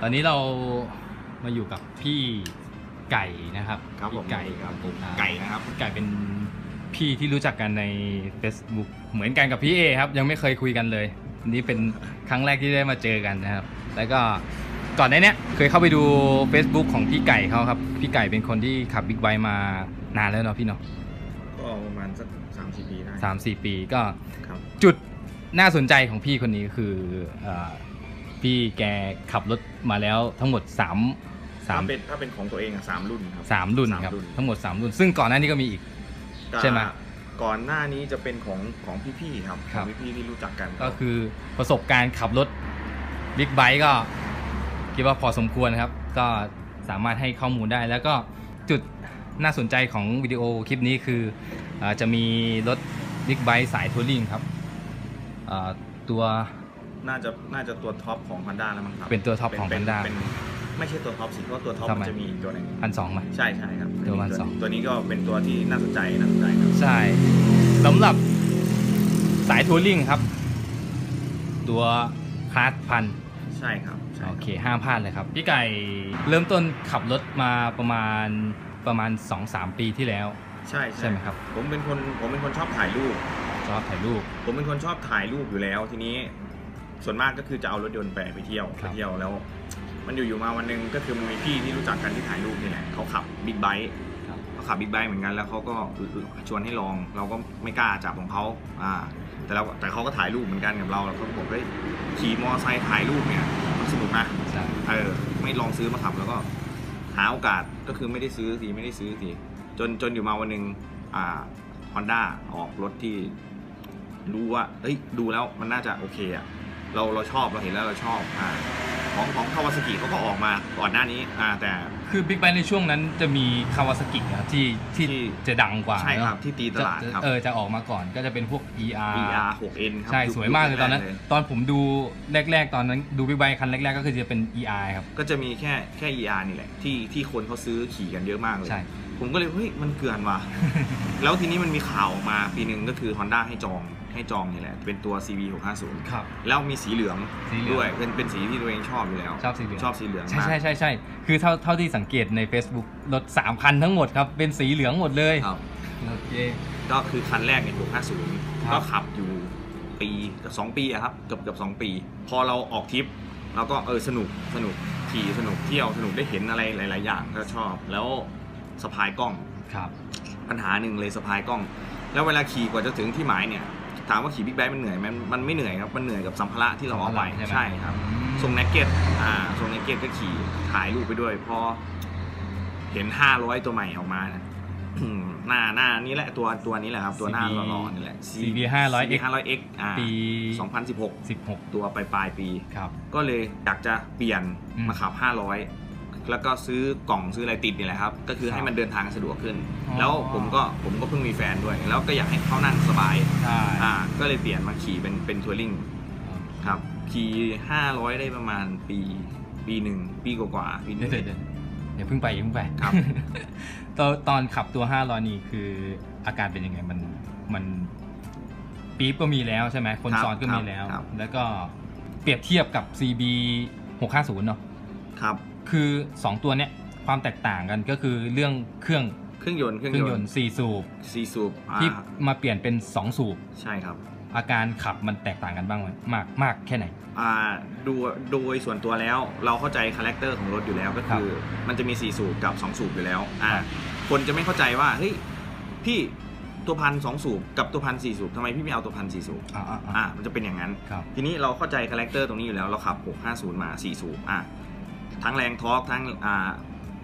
ตอนนี้เรามาอยู่กับพี่ไก่นะครับครับผมพี่ไก่ครับผมอ่าไก่นะครับ พี่ไก่เป็นพี่ที่รู้จักกันใน Facebook เหมือนกันกับพี่เอครับ ยังไม่เคยคุยกันเลยอันนี่เป็นครั้งแรกที่ได้มาเจอกันนะครับ แล้วก็ก่อนหน้าเนี้ยเคยเข้าไปดู Facebook ของพี่ไก่เขาครับ พี่ไก่เป็นคนที่ขับบิ๊กไบค์มานานแล้วเนาะพี่เนาะก็ประมาณสักสามสี่ปีได้สามสี่ปีก็ ครับ จุดน่าสนใจของพี่คนนี้คือเออ พี่แกขับรถมาแล้วทั้งหมด3ถ้า3เป็นถ้าเป็นของตัวเองอะสามรุ่นครับสามรุ่นครับ สามรุ่นทั้งหมด 3 รุ่น ซึ่งก่อนหน้านี้ก็มีอีกใช่ไหมก่อนหน้านี้จะเป็นของของพี่ๆครับคขรัอบ งพี่ๆที่รู้จักกันก็คือประสบการณ์ขับรถบิ๊กไบค์ก็คิดว่าพอสมควรครับ ก็สามารถให้ข้อมูลได้ แล้วก็จุดน่าสนใจของวิดีโอคลิปนี้คืออ่าจะมีรถบิ๊กไบค์สาย touring ครับอ่าตัว น่าจะน่าจะตัวท็อปของ Honda แล้วมั้งครับเป็นตัวท็อปของเป็น Honda เป็นไม่ใช่ตัวท็อปสิเพราะตัวท็อปทำไม มันจะมีอีกตัวหนึงพันสองไหม ใช่ใช่ครับตัวพันสองตัวนี้ก็เป็นตัวที่น่าสนใจน่าสนใจครับ ใช่สำหรับสาย touring ครับ ตัวคลาสพันใช่ครับใช่โอเคครับห้ามพลาดเลยครับ พี่ไก่เริ่มต้นขับรถมาประมาณประมาณ 2-3 ปีที่แล้วใช่ใช่ไหมครับผมเป็นคนผมเป็นคนชอบถ่ายรูป ชอบถ่ายรูป ผมเป็นคนชอบถ่ายรูปอยู่แล้ว ทีนี้ ส่วนมากก็คือจะเอารถยนต์ไปไปเที่ยวครัไปบเที่ยวแล้ว มันอยู่อยู่มาวันหนึงก็คือมันมีพี่ที่รู้จักกันที่ถ่ายรูปนี่แหละเขาขับบิ๊กไบค์ครับเขาขับบิ๊กไบค์เหมือนกันแล้วเขาก็ชวนให้ลอง เราก็ไม่กล้าจับของเขาอ่าแต่เราแต่เขาก็ถ่ายรูปเหมือนกันกับเราแล้วเขาก็บอกเฮ้ยขี่มอเตอร์ไซค์ถ่ายรูปเนี่ยมันสนุกนะใช่เออไม่ลองซื้อมาขับแล้วก็หาโอกาสก็คือไม่ได้ซื้อทีไม่ได้ซื้อทีจนจนอยู่มาวันหนึ่งอ่าฮอนด้าออกรถที่รู้ว่าเอ้ยดูแล้วมันน่าจะโอเคอะ เราเราชอบเราเห็นแล้วเราชอบอ่าของของคาวาซากิเขาก็ออกมาก่อนหน้านี้อ่าแต่ คือบิ๊กไบค์ในช่วงนั้นจะมีคาวาซากิครับที่ที่ที่ จะดังกว่าใช่ครับเนอะที่ตีตลาดจะครับ เออจะออกมาก่อนก็จะเป็นพวก ER ER 6N ครับใช่สวยมากเลยตอนนั้นแรกตอนผมดูแรก ๆ ตอนนั้นดูบิ๊กไบค์คันแรก ๆ ก็คือจะเป็น ER ครับ ก็จะมีแค่แค่ ER นี่แหละที่ที่คนเขาซื้อขี่กันเยอะมากเลย ใช่ ผมก็เลยเฮ้ยมันเกลือนว่ะ แล้วทีนี้มันมีข่าวออกมาปีหนึ่งก็คือ Honda ให้จองให้จองนี่แหละ เป็นตัว CB 650ครับ แล้วมีสีเหลืองสีเหลือง ด้วยเป็นเป็นสีที่ตัวเองชอบอยู่แล้ว ชอบสีเหลือง ชอบสีเหลืองใช่มากใช่ใช่ใช่คือเท่าเท่าที่สังเกตใน Facebook รถ3คันทั้งหมดครับเป็นสีเหลืองหมดเลยครับ โอเค ก็คือคันแรกเนี่ยครับ 650ก็ขับอยู่ปีกับสองปีอะครับเกือบเกือบสองปี พอเราออกทริปเราก็เออสนุกสนุกขี่สนุกเที่ยวสนุกได้เห็นอะไรหลาย ๆ อย่างก็ชอบ แล้ว สะพายกล้องครับปัญหาหนึ่งเลยสะพายกล้อง แล้วเวลาขี่กว่าจะถึงที่หมายเนี่ยถามว่าขี่บิ๊กไบค์มันเหนื่อยไหมมันมันไม่เหนื่อยครับมันเหนื่อยกับสัมภาระที่เราเอาไปสัมภาระใช่ไหมใช่ครับทรง naked อ่าทรง naked ก็ขี่ถ่ายรูปไปด้วยพอเห็น500ตัวใหม่ออกมานะหน้าหน้านี้แหละตัวตัวนี้แหละครับ ตัวหน้าหล่อๆนี่แหละ CB 500X 500X อ่าปี 2016 16 ตัวปลายปลายๆปีครับก็เลยอยากจะเปลี่ยนอืมมาขับ 500 แล้วก็ซื้อกล่องซื้ออะไรติดนี่แหละครับ ก็คือให้มันเดินทางสะดวกขึ้น อ๋อ แล้วผมก็ผมก็เพิ่งมีแฟนด้วย แล้วก็อยากให้เขานั่งสบาย ใช่อ่า ก็เลยเปลี่ยนมาขี่เป็นเป็นทัวริงครับ ขี่500 ได้ประมาณปีปีหนึ่งปีกว่าๆปีหนึเดี๋ยวง เดี๋ยวเดี๋ยวอย่าเพิ่งไปอย่าเพิ่งไปครับ ตอนตอนขับตัว500นี่คืออาการเป็นยังไงมันมันปี๊บก็มีแล้วใช่ไหมคนครับซ้อนก็มีครับแล้ว ครับ แล้วก็เปรียบเทียบกับ CB 650เนาะ ครับ คือ 2 ตัวเนี้ยความแตกต่างกันก็คือเรื่องเครื่องเครื่องยนต์เครื่องเครื่องยยนนต์ต์4สูบซีซูปอ่าที่มาเปลี่ยนเป็น 2 สูบ ใช่ครับ อาการขับมันแตกต่างกันบ้างไหมมากมากแค่ไหน อ่าดูโดยส่วนตัวแล้วเราเข้าใจ character ของรถอยู่แล้วก็คือ มันจะมี 4 สูบกับ 2 สูบอยู่แล้วอ่าครับคนจะไม่เข้าใจว่าเฮ้ยพี่ตัวพันสองสูบกับตัวพันสี่สูบทำไมพี่ไม่เอาตัวพันสี่สูบอ่าอ่าอ่าอ่ามันจะเป็นอย่างนั้น ครับ ทีนี้เราเข้าใจ character ตรงนี้อยู่แล้วเราขับ 650 มา4สูบอะ ทั้งแรง torque ทั้งอ่า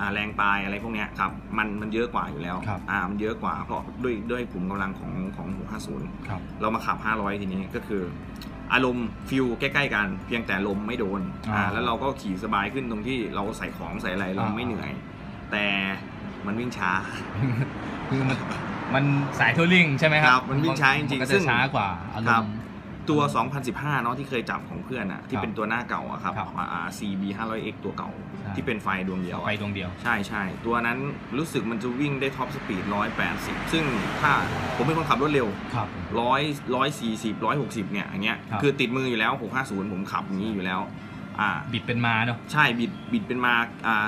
อ่าแรงปลายอะไรพวกเนี้ยครับมันมันเยอะกว่าอยู่แล้วครับ อ่ามันเยอะกว่าเพราะด้วยด้วยกลุ่มกำลังของของ650 ครับ เรามาขับ 500 ทีนี้ก็คือ อารมณ์ฟิลใกล้ๆกัน เพียงแต่ลมไม่โดนอ่าอ่าแล้วเราก็ขี่สบายขึ้นตรงที่เราใส่ของใส่อะไรเราอ่า ไม่เหนื่อย แต่มันวิ่งช้า คือมันมันสายทัวริงใช่ไหมคครัรับบมันวิ่งช้าจริงๆมันก็ซึ่จะงช้ากว่าอารครัมบณ์ ตัว 2015 เนาะที่เคยจับของเพื่อนอะที่ครับเป็นตัวหน้าเก่าอะครับครับอ่า CB 500X ตัวเก่าใช่ที่เป็นไฟดวงเดียวอะไปดวงเดียว ใช่ใช่ตัวนั้นรู้สึกมันจะวิ่งได้ top speed 180 ซึ่งถ้าผมเป็นคนขับรถเร็วครับร้อยร้อยสี่สิบร้อยหกสิบเนี่ยอย่างเงี้ยครับคือติดมืออยู่แล้ว 650 ผมขับอย่างนี้อยู่แล้วอ่าบิดเป็นมาเนาะใช่บิดบิดเป็นมาอ่า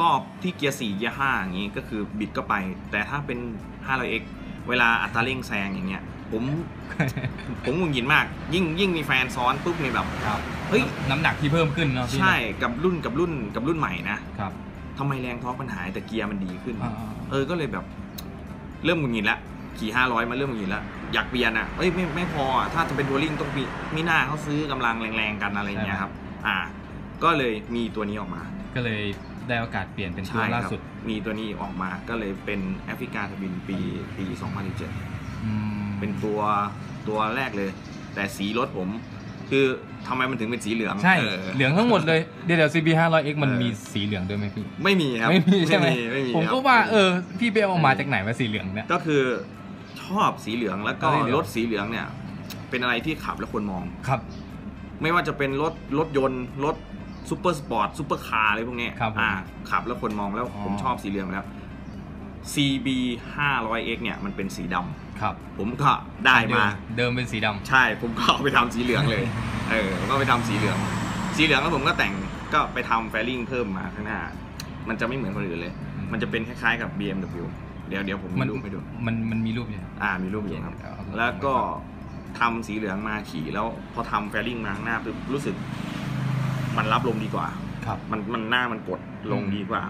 รอบที่เกียร์4เกียร์5อย่างนี้ก็คือบิดก็ไป แต่ถ้าเป็น 500x เวลาอัตราเร่งแซงอย่างเงี้ย ผมผมหงุดหงิดมาก ยิ่งยิ่งมีแฟนซ้อนปุ๊บนี่แบบครับเฮ้ยน้ำหนักที่เพิ่มขึ้นเนาะพี่ใช่กับรุ่นกับรุ่นกับรุ่นใหม่นะครับทำไมแรงทอร์กมันหายแต่เกียร์มันดีขึ้นอ่าเออก็เลยแบบเริ่มหงุดหงิดละขี่500มาเริ่มหงุดหงิดละอยากเปลี่ยนอะเอ้ยไม่ไม่พออะถ้าจะเป็นทัวริงต้องมีมีหน้าเขาซื้อกำลังแรงๆกันอะไรอย่างเงี้ยครับ อ่า ก็เลยมีตัวนี้ออกมา ก็เลย ได้โอกาสเปลี่ยนเป็นตัวใช่ล่าครับสุด มีตัวนี้ออกมาก็เลยเป็นแอฟริกาทบินปีปี 2017อืมเป็นตัวตัวแรกเลย แต่สีรถผม คือทำไมมันถึงเป็นสีเหลือง ใช่ออเหลืองทั้งหมดเลย เดี๋ยวเดี๋ยว CB 500X มันเออมีสีเหลืองด้วยไหมพี่ ไม่มีครับ ไม่มีใช่ไหมไม่มีผมครับก็ว่าเออ พี่ไปเอามาจากไหนมาสีเหลืองเนี่ย ก็คือชอบสีเหลืองแล้วก็สีเหลืองรถสีเหลืองเนี่ย เป็นอะไรที่ขับแล้วคนมอง ครับ ไม่ว่าจะเป็นรถรถยนต์รถ super sport ซูเปอร์คาร์อะไรพวกเนี้ยครับผม อ่าขับแล้วคนมองแล้วอ๋อผมชอบสีเหลืองแล้ว CB 500X เนี่ยมันเป็นสีดำครับผมก็ได้มา เดิมเป็นสีดำ ใช่ ผมก็เอาไปทำสีเหลืองเลย เออผมก็ไปทำสีเหลือง สีเหลืองแล้วผมก็แต่งก็ไปทำแฟลิงเพิ่มมาข้างหน้า มันจะไม่เหมือนคนอื่นเลย อืม มันจะเป็นคล้ายๆกับ BMW เดี๋ยวเดี๋ยวผมมัมีนรูปให้ดู มันมันมีรูปอยู่ อ่า มีรูปอยู่ครับ เอาเอาแล้วก็ทำสีเหลืองมาขี่แล้วพอทำแฟลิงมาข้างหน้าปุ๊บรู้สึก มันรับลมดีกว่า ครับ มันมันหน้ามันกดลงอืมดีกว่า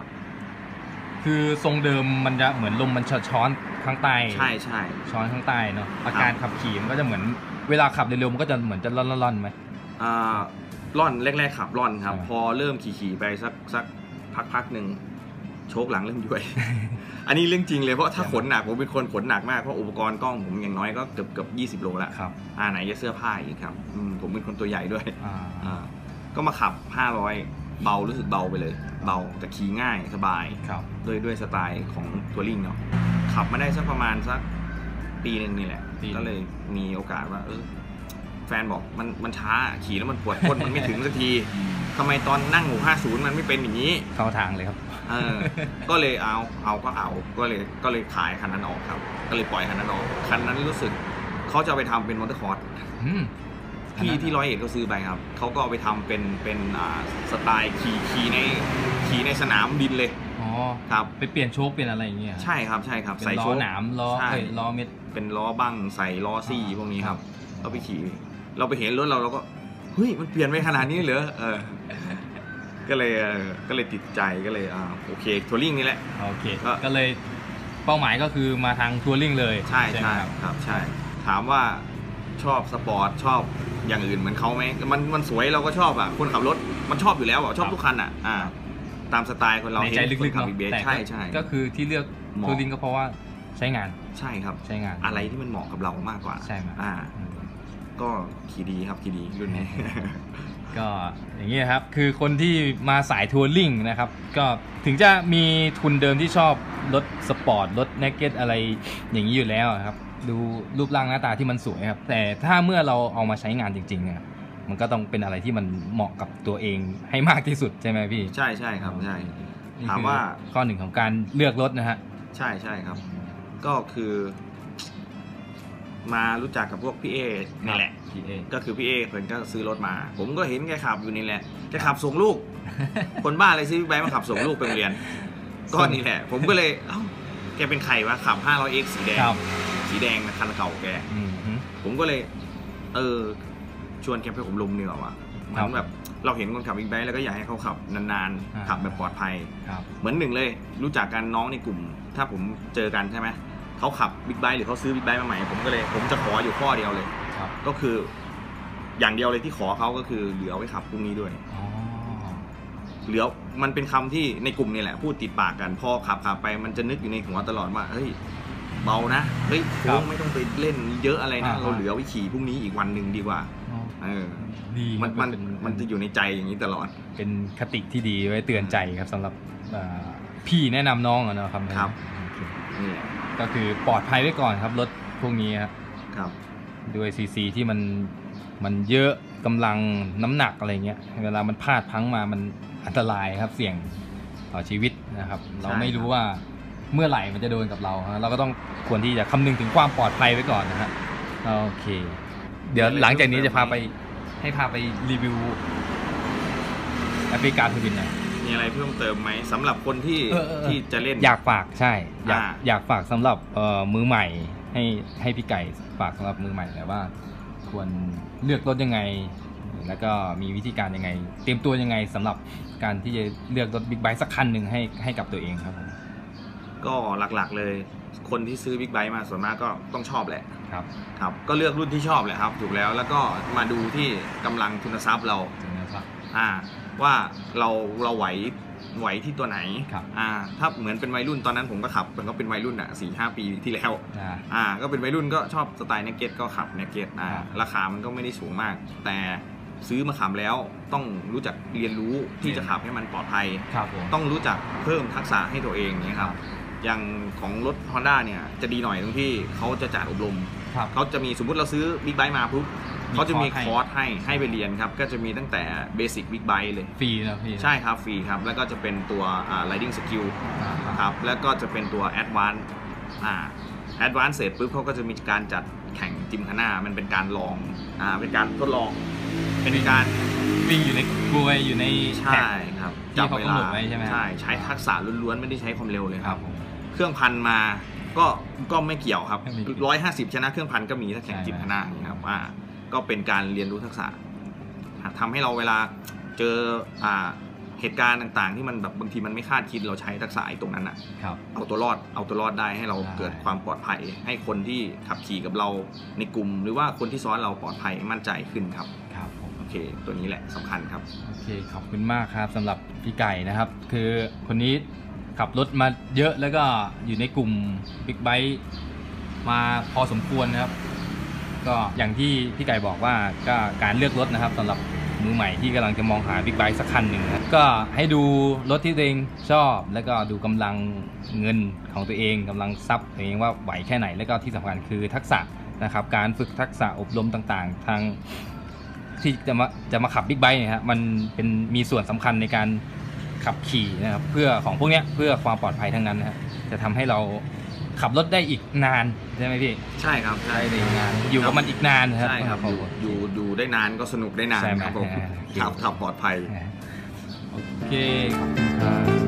คือทรงเดิมมันจะเหมือนลมมันช้อนข้างใต้ใช่ใช่ช้อนข้างใต้เนาะอาการขับขี่มันก็จะเหมือนเวลาขับเร็วๆมันก็จะเหมือนจะล่อนๆๆไหมอ่าร่อนแรกๆขับร่อนครับใช่พอเริ่มขี่ๆไปสักสักพักๆหนึ่งโชคหลังเริ่มย้วย อันนี้เรื่องจริงเลยเพราะถ้าขนหนักผมเป็นคนขนหนักมากเพราะอุปกรณ์กล้องผมอย่างน้อยก็เกือบเกือบยี่สิบโลละครับอ่าไหนจะเสื้อผ้าอีกครับอืมผมเป็นคนตัวใหญ่ด้วยอ่าอ่า ก็มาขับ 500 เบารู้สึกเบาไปเลย เบาแต่ขี่ง่ายสบายครับด้วยด้วยสไตล์ของทัวริงเนาะขับมาได้สักประมาณสักปีหนึ่งนี่แหละ ปีหนึ่ง ก็เลยมีโอกาสว่าเออแฟนบอกมันมันช้าขี่แล้วมันปวดก้นมันไม่ถึงสักทีทำไมตอนนั่งหมู50 มันไม่เป็นอย่างนี้ เข้าทางเลยครับ เออ ก็เลยเอา เอาก็เอา ก็เลย ก็เลยขายคันนั้นออกครับ ก็เลยปล่อยคันนั้นออก คันนั้นรู้สึกเขาจะเอาไปทำเป็นมอเตอร์คอร์สอืม ที่ที่ร้อยเอ็ดก็ซื้อไปครับเขาก็เอาไปทำเป็นเป็นอ่าสไตล์ขี่ขี่ในขี่ในสนามบินเลยอ๋อครับไปเปลี่ยนโชคเปลี่ยนอะไรอย่างเงี้ยใช่ครับใช่ครับเป็นใส่ล้โชอคหนามล้อใช่เอ้ยล้อเม็ดเป็นล้อบั้งใส่ล้อซี่อ่าพวกนี้ครับครับเราไปขี่ เราไปเห็นรถเราเราก็เฮ้ยมันเปลี่ยนไปขนาดนี้เหรอเออก็เลยเออก็เลยติดใจก็เลยอ่าโอเคทัวริงนี่แหละโอเคก็ก็เลยเป้าหมายก็คือมาทาง touring เลยใช่ไหมใช่ครับครับใช่ถามว่า ชอบสปอร์ตชอบอย่างอื่นเหมือนเขาไหมมันมันสวยเราก็ชอบอะคนขับรถมันชอบอยู่แล้วอะชอบทุกคันอะอ่า ตามสไตล์คนเราในเห็นใจคลึนกๆขับเนาะบิ๊กไบค์แต่ใช่ใช่ก็คือที่เลือกเหมาะ touring ก็เพราะว่าใช้งานใช่ครับใช้งาน อะไรที่มันเหมาะกับเรามากกว่าใช่ไหมอ่าอืมก็ขี่ดีครับขี่ดีรุ่นนี้ก็อย่างนี้ยครับคือคนที่มาสายทัวริงนะครับ ก็ถึงจะมีทุนเดิมที่ชอบรถสปอร์ตรถเนกเก็ตอะไรอย่างนี้อยู่แล้วครับ ดูรูปร่างหน้าตาที่มันสวยครับ แต่ถ้าเมื่อเราเอามาใช้งานจริงๆเนี่ยมันก็ต้องเป็นอะไรที่มันเหมาะกับตัวเองให้มากที่สุดใช่ไหมพี่ใช่ใช่ครับใช่นี่ถามคือว่าข้อหนึ่งของการเลือกรถนะฮะใช่ใช่ครับ ก็คือ มารู้จักกับพวกพี่เอนี่แหละ พี่เอ ก็คือพี่เอเพิ่นก็ซื้อรถมา ผมก็เห็นแกขับอยู่นี่แหละแกขับส่งลูก คนบ้าอะไรซื้อบิ๊กไบค์มาขับส่งลูกไปโรงเรียน ก็นี่แหละ ผมก็เลยเอ้าแกเป็นใครวะขับ 500x สีแดง ครับ สีแดงนะคันเก่าแก อืมฮึ ผมก็เลย เออ ชวนแกไปอบรมเหนือว่ะเหมือนครับแบบเราเห็นคนขับบิ๊กไบค์แล้วก็อยากให้เขาขับนานอ่า ๆ ขับแบบปลอดภัย ครับ เหมือนหนึ่งเลยรู้จักกันน้องในกลุ่ม ถ้าผมเจอกันใช่ไหมเขาขับบิ๊กไบค์หรือเขาซื้อบิ๊กไบค์มาใหม่ผมก็เลยผมจะขออยู่ข้อเดียวเลย ครับ ก็คือ อย่างเดียวเลยที่ขอเขาก็คือเหลือไว้ขับพรุ่งนี้ด้วย อ๋อ เหลือมันเป็นคำที่ในกลุ่มนี่แหละพูดติดปากกันพอขับขับไปมันจะนึกอยู่ในหัวตลอดว่าเฮ้ย เบานะเฮ้ยโค้งไม่ต้องไปเล่นเยอะอะไรนะเราเหลือไว้ขี่พรุ่งนี้อีกวันหนึ่งดีกว่าอ๋อเออดีมันครับมันเป็มันจะอยู่ในใจอย่างนี้ตลอด เป็นคติที่ดีไว้เตือนใจครับสำหรับเอ่อพี่แนะนำน้องอะเนาะครับครับ โอเคนี่แหละก็คือปลอดภัยไว้ก่อนครับรถพวกนี้ครับครับ ด้วยซีซีที่มันมันเยอะกำลังน้ำหนักอะไรเงี้ยเวลามันพลาดพลังมามันอันตรายครับเสี่ยงต่อชีวิตนะครับ เราไม่รู้ว่า เมื่อไหร่มันจะโดนกับเราฮะเราก็ต้องควรที่จะคำนึงถึงความปลอดภัยไว้ก่อนนะฮะโอเค เดี๋ยวหลังจากนี้จะพาไปให้พาไปรีวิวแอฟริกาทวินหน่อยมีอะไรเพิ่มเติมไหมสำหรับคนที่เออเออเออที่จะเล่น อยากฝากใช่ อยากอ่า อยากฝากสำหรับเอ่อมือใหม่ ให้ให้พี่ไก่ฝากสำหรับมือใหม่แต่ว่า ควรเลือกรถยังไง แล้วก็มีวิธีการยังไง เตรียมตัวยังไงสำหรับการที่จะเลือกรถบิ๊กไบค์สักคันหนึ่งให้ให้กับตัวเองครับผม ก็หลักๆเลย คนที่ซื้อบิ๊กไบค์มาส่วนมากก็ต้องชอบแหละครับครับก็เลือกรุ่นที่ชอบแหละครับถูกแล้วแล้วก็มาดูที่กำลังทุนทรัพย์เรานะครับ อ่าว่าเราเราไหวไหวที่ตัวไหนครับ อ่าถ้าเหมือนเป็นวัยรุ่นตอนนั้นผมก็ขับมันก็เป็นวัยรุ่นอะสี่ห้าปีที่แล้ว อ่า อ่าก็เป็นวัยรุ่นก็ชอบสไตล์เนกเก็ตก็ขับเนกเก็ตอ่าครับ ราคามันก็ไม่ได้สูงมาก แต่ซื้อมาขับแล้วต้องรู้จักเรียนรู้ที่จะขับให้มันปลอดภัย ครับผม ต้องรู้จักเพิ่มทักษะให้ตัวเองเนี่ยครับ อย่างของรถ Honda เนี่ยจะดีหน่อยตรงที่เขาจะจัดอบรม ครับ เขาจะมีสมมติเราซื้อบิ๊กไบค์มาปุ๊บมีเขาจะมีคอร์ร์สให้ ให้ให้ไปเรียนครับ ก็จะมีตั้งแต่ basic บิ๊กไบค์เลย ฟรีนะพี่ใช่ครับฟรีครับ แล้วก็จะเป็นตัวอ่า riding skill อ่าครับครับ แล้วก็จะเป็นตัว advance อ่า advance เสร็จปุ๊บเขาก็จะมีการจัดแข่ง gymkhana มันเป็นการลองอ่าเป็นการทดลอง เป็นการวิ่งอยู่ในกรวยอยู่ใน track ใช่ครับที่เขากำหนดไว้ใช่ไหม ใช่ใช้ทักษะล้วนๆไม่ได้ใช้ความเร็วเลยคครัรับบ ผม เครื่องพันมา ก็ก็ไม่เกี่ยวครับไม่เกี่ยวร้อยห้าสิบชนะเครื่องพันก็มีถ้าแข่งใช่จิมคณะอย่างนี้ครับอ่าก็เป็นการเรียนรู้ทักษะทำให้เราเวลาเจออ่าเหตุการณ์ต่างๆ ที่มันแบบบางทีมันไม่คาดคิดเราใช้ทักษะไอ้ตรงนั้นอะครับเอาตัวรอดเอาตัวรอดได้ให้เราใช่เกิดความปลอดภัย ให้คนที่ขับขี่กับเราในกลุ่ม หรือว่าคนที่ซ้อนเราปลอดภัยมั่นใจขึ้นครับครับผมโอเค ตัวนี้แหละสำคัญครับโอเคขอบคุณมากครับสำหรับพี่ไก่นะครับ คือคนนี้ ขับรถมาเยอะแล้วก็อยู่ในกลุ่มบิ๊กไบค์มาพอสมควรนะครับ ก็อย่างที่พี่ไก่บอกว่าก็การเลือกรถนะครับสำหรับมือใหม่ที่กำลังจะมองหาบิ๊กไบค์สักคันหนึ่งนะก็ให้ดูรถที่ตัวเองชอบ แล้วก็ดูกำลังเงินของตัวเองกำลังทรัพย์ตัวเองว่าไหวแค่ไหน แล้วก็ที่สำคัญคือทักษะนะครับการฝึกทักษะอบรมต่างๆ ทางที่จะมาจะมาขับบิ๊กไบค์เนี่ยฮะมันเป็นมีส่วนสำคัญในการ ขับขี่นะครับเพื่อของพวกเนี้ยเพื่อความปลอดภัยทั้งนั้นนะฮะจะทำให้เราขับรถได้อีกนานใช่ไหมพี่ใช่ครับได้ได้อีกนาน อยู่กับมันอีกนานนะครับใช่ครับผอยู่มอยู่อยู่ได้นานก็สนุกได้นานใช่ไหมครับผมอ่า ขับขับปลอดภัย โอเคขอบคุณครับ